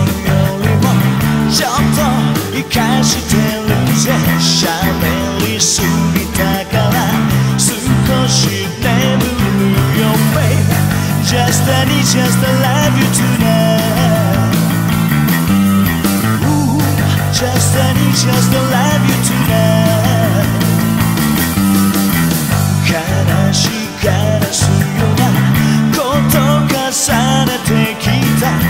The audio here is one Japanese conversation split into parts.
よりもちょっと生かしてるぜ喋りすぎたから少し眠るよ babe Just I need just I love you tonight Ooh, Just I need just I love you tonight 悲しがらすようなこと重ねてきた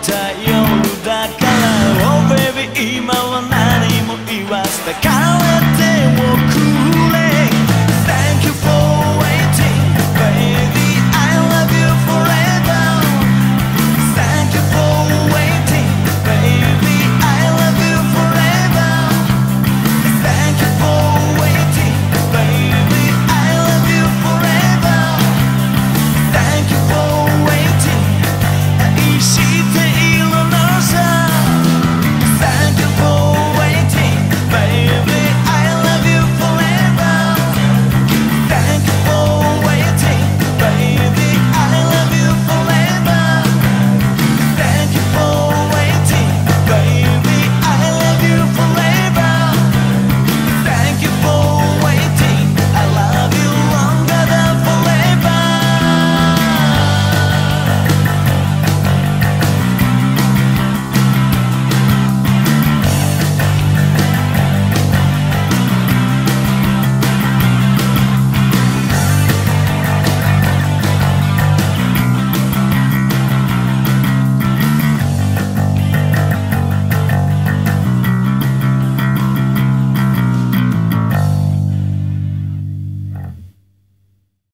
time.